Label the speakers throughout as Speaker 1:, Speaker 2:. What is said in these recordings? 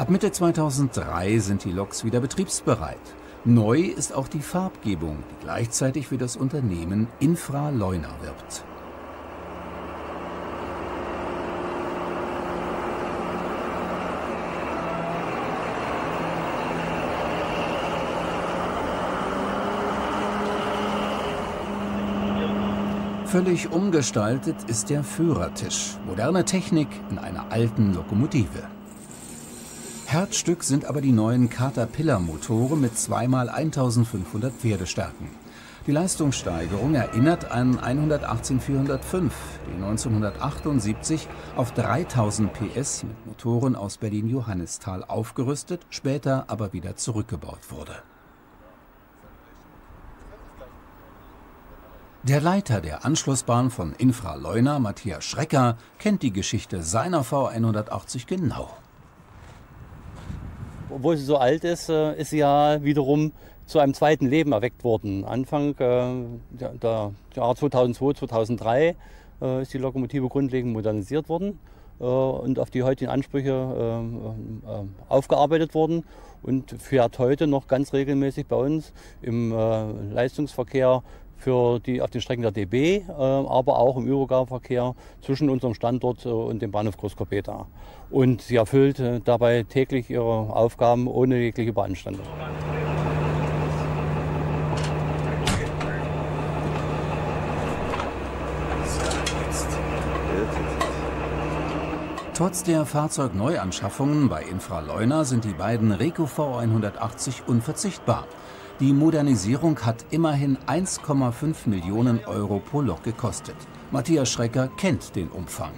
Speaker 1: Ab Mitte 2003 sind die Loks wieder betriebsbereit. Neu ist auch die Farbgebung, die gleichzeitig für das Unternehmen Infra Leuna wirbt. Völlig umgestaltet ist der Führertisch, moderne Technik in einer alten Lokomotive. Herzstück sind aber die neuen Caterpillar-Motoren mit zweimal 1500 Pferdestärken. Die Leistungssteigerung erinnert an 118 405, die 1978 auf 3000 PS mit Motoren aus Berlin-Johannisthal aufgerüstet, später aber wieder zurückgebaut wurde. Der Leiter der Anschlussbahn von Infra Leuna, Matthias Schrecker, kennt die Geschichte seiner V180 genau
Speaker 2: obwohl sie so alt ist, äh, ist sie ja wiederum zu einem zweiten Leben erweckt worden. Anfang äh, der, der Jahre 2002, 2003 äh, ist die Lokomotive grundlegend modernisiert worden und auf die heutigen Ansprüche aufgearbeitet worden und fährt heute noch ganz regelmäßig bei uns im Leistungsverkehr für die, auf den Strecken der DB, äh, aber auch im Übergabeverkehr zwischen unserem Standort äh, und dem Bahnhof Großkopeta. Und sie erfüllt äh, dabei täglich ihre Aufgaben ohne jegliche Beanstandung.
Speaker 1: Trotz der Fahrzeugneuanschaffungen bei Infraleuna sind die beiden Reco V180 unverzichtbar. Die Modernisierung hat immerhin 1,5 Millionen Euro pro Lok gekostet. Matthias Schrecker kennt den Umfang.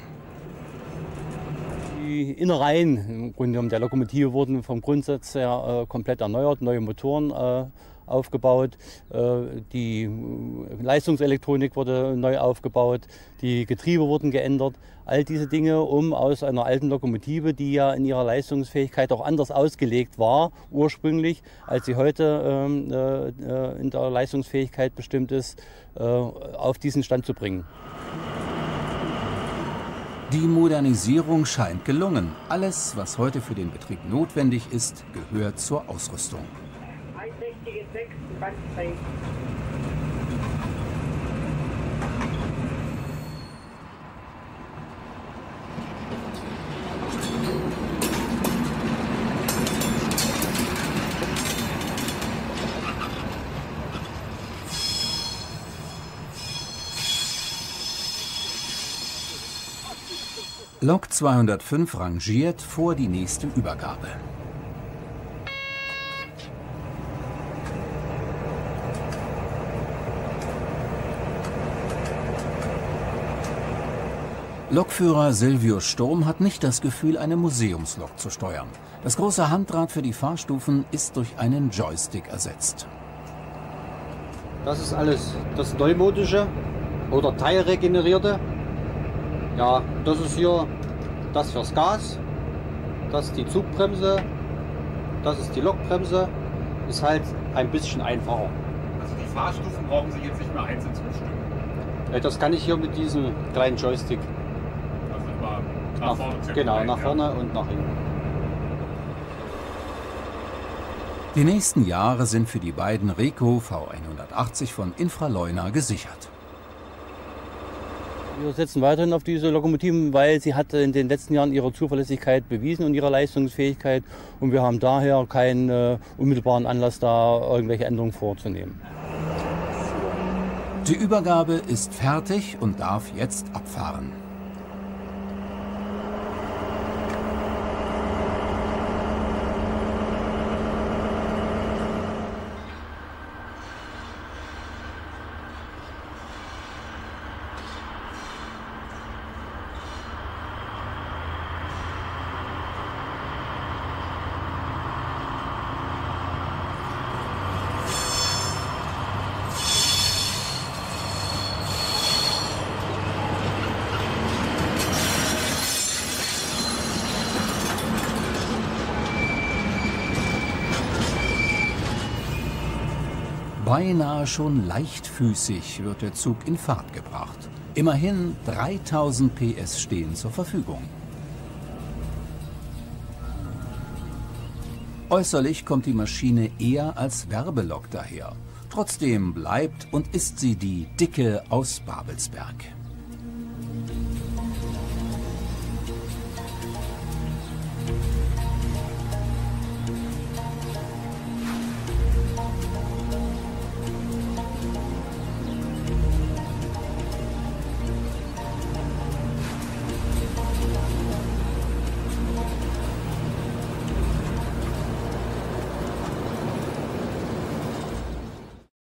Speaker 2: Die Innereien im Grunde der Lokomotive wurden vom Grundsatz her äh, komplett erneuert, neue Motoren äh, aufgebaut, äh, die Leistungselektronik wurde neu aufgebaut, die Getriebe wurden geändert. All diese Dinge, um aus einer alten Lokomotive, die ja in ihrer Leistungsfähigkeit auch anders ausgelegt war ursprünglich, als sie heute ähm, äh, in der Leistungsfähigkeit bestimmt ist, äh, auf diesen Stand zu bringen.
Speaker 1: Die Modernisierung scheint gelungen. Alles, was heute für den Betrieb notwendig ist, gehört zur Ausrüstung. Frankreich. Lok 205 rangiert vor die nächste Übergabe. Lokführer Silvius Sturm hat nicht das Gefühl, eine Museumslok zu steuern. Das große Handrad für die Fahrstufen ist durch einen Joystick ersetzt.
Speaker 3: Das ist alles das Neumodische oder teilregenerierte. Ja, das ist hier das fürs Gas, das ist die Zugbremse, das ist die Lokbremse. Ist halt ein bisschen einfacher.
Speaker 4: Also die Fahrstufen brauchen Sie jetzt nicht mehr einzeln zu bestimmen?
Speaker 3: Das kann ich hier mit diesem kleinen Joystick nach vorne Genau, nach vorne und nach hinten.
Speaker 1: Die nächsten Jahre sind für die beiden Reco V180 von Infraleuna gesichert.
Speaker 2: Wir setzen weiterhin auf diese Lokomotiven, weil sie hat in den letzten Jahren ihre Zuverlässigkeit bewiesen und ihre Leistungsfähigkeit. Und wir haben daher keinen äh, unmittelbaren Anlass, da irgendwelche Änderungen vorzunehmen.
Speaker 1: Die Übergabe ist fertig und darf jetzt abfahren. Beinahe schon leichtfüßig wird der Zug in Fahrt gebracht. Immerhin 3000 PS stehen zur Verfügung. Äußerlich kommt die Maschine eher als Werbelok daher. Trotzdem bleibt und ist sie die Dicke aus Babelsberg.